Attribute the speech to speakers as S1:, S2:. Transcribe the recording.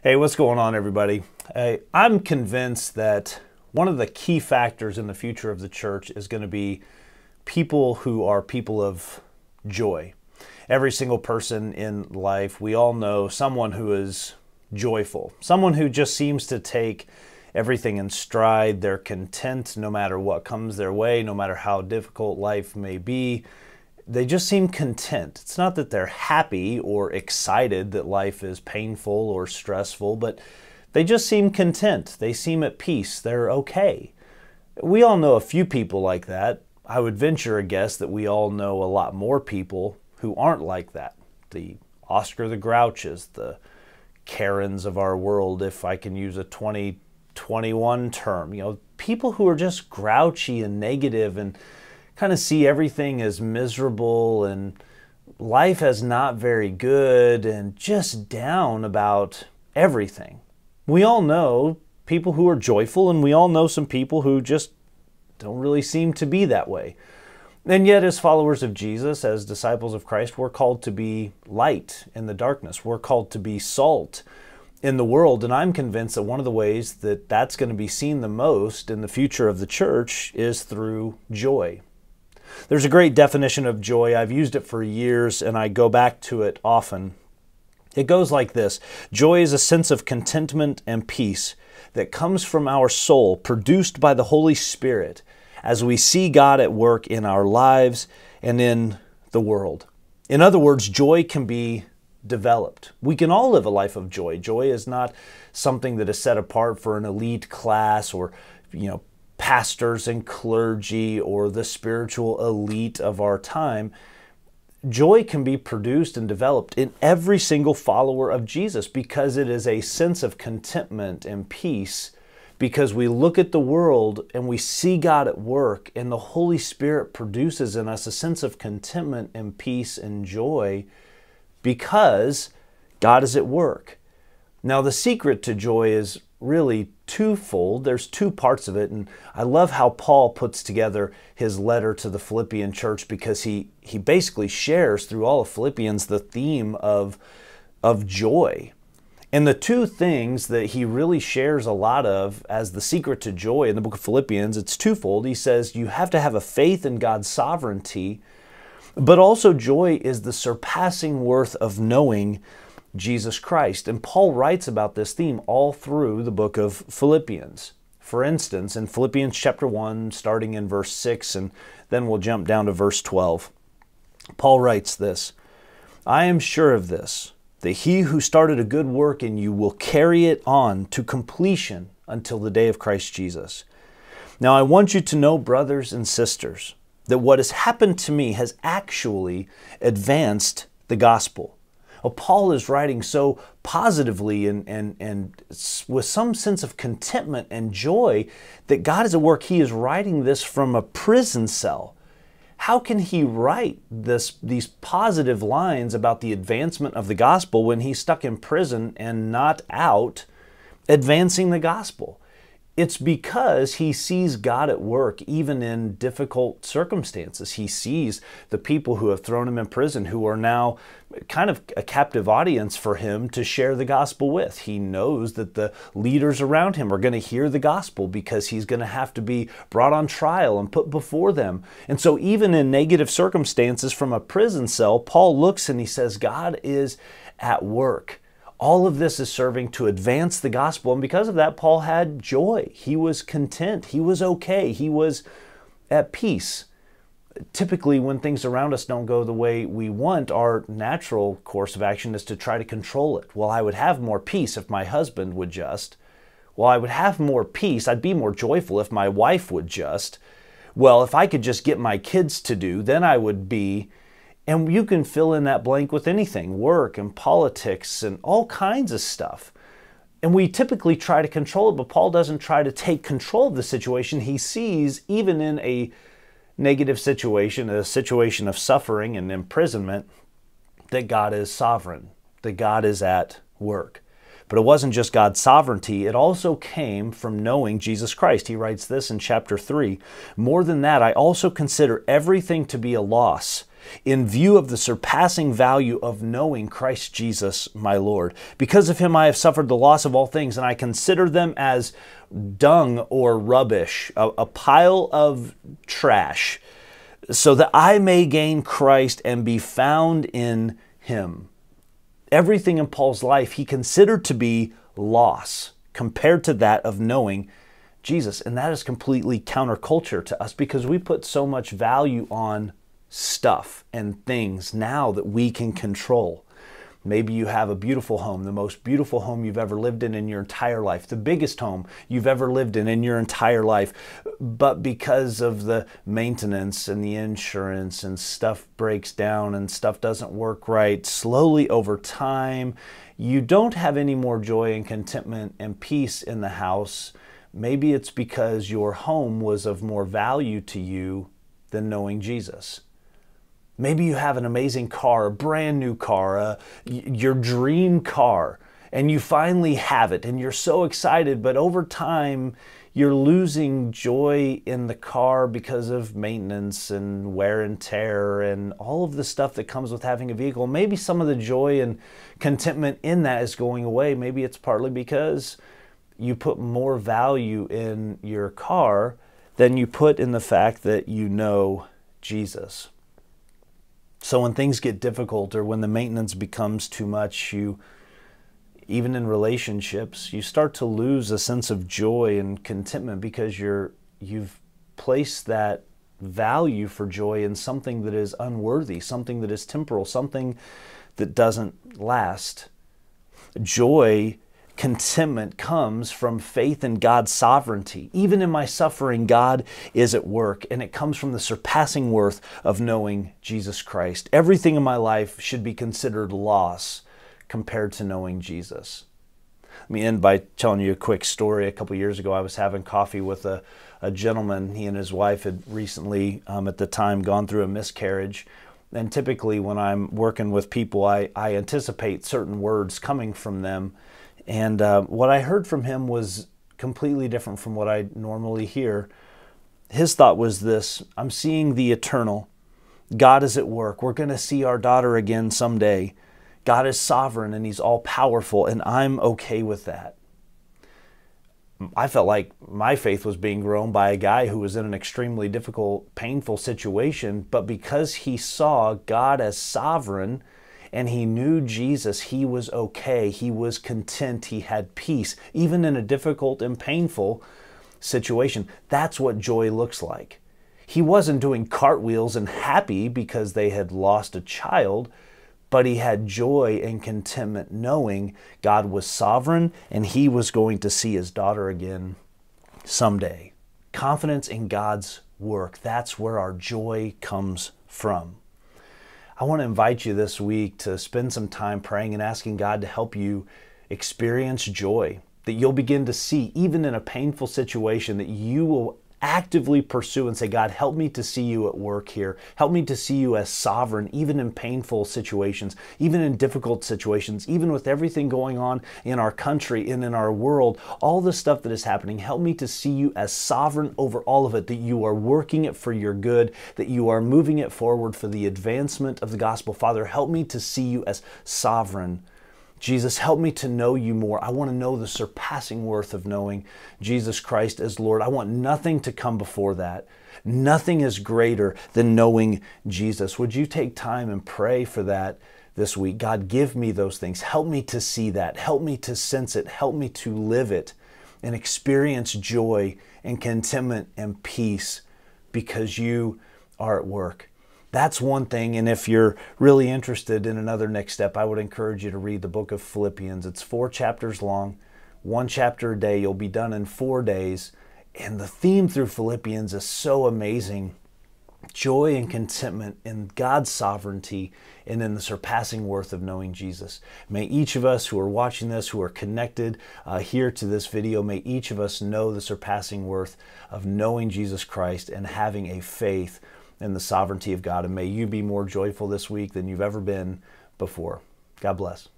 S1: Hey, what's going on, everybody? I'm convinced that one of the key factors in the future of the church is going to be people who are people of joy. Every single person in life, we all know someone who is joyful, someone who just seems to take everything in stride. They're content no matter what comes their way, no matter how difficult life may be they just seem content. It's not that they're happy or excited that life is painful or stressful, but they just seem content. They seem at peace. They're okay. We all know a few people like that. I would venture a guess that we all know a lot more people who aren't like that. The Oscar the Grouches, the Karens of our world, if I can use a 2021 term. You know, people who are just grouchy and negative and kind of see everything as miserable and life as not very good and just down about everything. We all know people who are joyful, and we all know some people who just don't really seem to be that way. And yet, as followers of Jesus, as disciples of Christ, we're called to be light in the darkness. We're called to be salt in the world. And I'm convinced that one of the ways that that's going to be seen the most in the future of the church is through joy. There's a great definition of joy. I've used it for years and I go back to it often. It goes like this Joy is a sense of contentment and peace that comes from our soul, produced by the Holy Spirit, as we see God at work in our lives and in the world. In other words, joy can be developed. We can all live a life of joy. Joy is not something that is set apart for an elite class or you know pastors and clergy or the spiritual elite of our time, joy can be produced and developed in every single follower of Jesus because it is a sense of contentment and peace. Because we look at the world and we see God at work, and the Holy Spirit produces in us a sense of contentment and peace and joy because God is at work. Now, the secret to joy is really twofold. There's two parts of it, and I love how Paul puts together his letter to the Philippian church because he he basically shares through all of Philippians the theme of of joy. And the two things that he really shares a lot of as the secret to joy in the book of Philippians, it's twofold. He says you have to have a faith in God's sovereignty, but also joy is the surpassing worth of knowing Jesus Christ. And Paul writes about this theme all through the book of Philippians. For instance, in Philippians chapter 1, starting in verse 6, and then we'll jump down to verse 12, Paul writes this I am sure of this, that he who started a good work in you will carry it on to completion until the day of Christ Jesus. Now, I want you to know, brothers and sisters, that what has happened to me has actually advanced the gospel Oh, Paul is writing so positively and, and, and with some sense of contentment and joy that God is at work. He is writing this from a prison cell. How can he write this, these positive lines about the advancement of the gospel when he's stuck in prison and not out advancing the gospel? It's because he sees God at work even in difficult circumstances. He sees the people who have thrown him in prison who are now kind of a captive audience for him to share the gospel with. He knows that the leaders around him are going to hear the gospel because he's going to have to be brought on trial and put before them. And so, even in negative circumstances from a prison cell, Paul looks and he says, God is at work. All of this is serving to advance the gospel. And because of that, Paul had joy. He was content. He was okay. He was at peace. Typically, when things around us don't go the way we want, our natural course of action is to try to control it. Well, I would have more peace if my husband would just. Well, I would have more peace. I'd be more joyful if my wife would just. Well, if I could just get my kids to do, then I would be and you can fill in that blank with anything work and politics and all kinds of stuff. And we typically try to control it, but Paul doesn't try to take control of the situation. He sees, even in a negative situation, a situation of suffering and imprisonment, that God is sovereign, that God is at work. But it wasn't just God's sovereignty, it also came from knowing Jesus Christ. He writes this in chapter 3 More than that, I also consider everything to be a loss in view of the surpassing value of knowing Christ Jesus, my Lord. Because of him, I have suffered the loss of all things, and I consider them as dung or rubbish, a, a pile of trash, so that I may gain Christ and be found in him. Everything in Paul's life he considered to be loss compared to that of knowing Jesus. And that is completely counterculture to us because we put so much value on stuff and things now that we can control. Maybe you have a beautiful home, the most beautiful home you've ever lived in in your entire life, the biggest home you've ever lived in in your entire life. But because of the maintenance and the insurance and stuff breaks down and stuff doesn't work right, slowly over time, you don't have any more joy and contentment and peace in the house. Maybe it's because your home was of more value to you than knowing Jesus. Maybe you have an amazing car, a brand new car, uh, your dream car, and you finally have it and you're so excited, but over time, you're losing joy in the car because of maintenance and wear and tear and all of the stuff that comes with having a vehicle. Maybe some of the joy and contentment in that is going away. Maybe it's partly because you put more value in your car than you put in the fact that you know Jesus. So when things get difficult or when the maintenance becomes too much, you even in relationships, you start to lose a sense of joy and contentment because you're you've placed that value for joy in something that is unworthy, something that is temporal, something that doesn't last. Joy contentment comes from faith in God's sovereignty. Even in my suffering, God is at work, and it comes from the surpassing worth of knowing Jesus Christ. Everything in my life should be considered loss compared to knowing Jesus. Let me end by telling you a quick story. A couple years ago, I was having coffee with a, a gentleman. He and his wife had recently, um, at the time, gone through a miscarriage. And typically, when I'm working with people, I, I anticipate certain words coming from them and uh, what I heard from him was completely different from what I normally hear. His thought was this I'm seeing the eternal. God is at work. We're going to see our daughter again someday. God is sovereign and He's all powerful, and I'm okay with that. I felt like my faith was being grown by a guy who was in an extremely difficult, painful situation, but because he saw God as sovereign, and he knew Jesus, he was okay. He was content. He had peace, even in a difficult and painful situation. That's what joy looks like. He wasn't doing cartwheels and happy because they had lost a child, but he had joy and contentment knowing God was sovereign and he was going to see his daughter again someday. Confidence in God's work, that's where our joy comes from. I want to invite you this week to spend some time praying and asking God to help you experience joy. That you'll begin to see, even in a painful situation, that you will actively pursue and say, God, help me to see you at work here. Help me to see you as sovereign, even in painful situations, even in difficult situations, even with everything going on in our country and in our world, all the stuff that is happening. Help me to see you as sovereign over all of it, that you are working it for your good, that you are moving it forward for the advancement of the gospel. Father, help me to see you as sovereign Jesus, help me to know you more. I want to know the surpassing worth of knowing Jesus Christ as Lord. I want nothing to come before that. Nothing is greater than knowing Jesus. Would you take time and pray for that this week? God, give me those things. Help me to see that. Help me to sense it. Help me to live it and experience joy and contentment and peace because you are at work. That's one thing. And if you're really interested in another next step, I would encourage you to read the book of Philippians. It's four chapters long, one chapter a day. You'll be done in four days. And the theme through Philippians is so amazing joy and contentment in God's sovereignty and in the surpassing worth of knowing Jesus. May each of us who are watching this, who are connected uh, here to this video, may each of us know the surpassing worth of knowing Jesus Christ and having a faith in the sovereignty of God. And may you be more joyful this week than you've ever been before. God bless.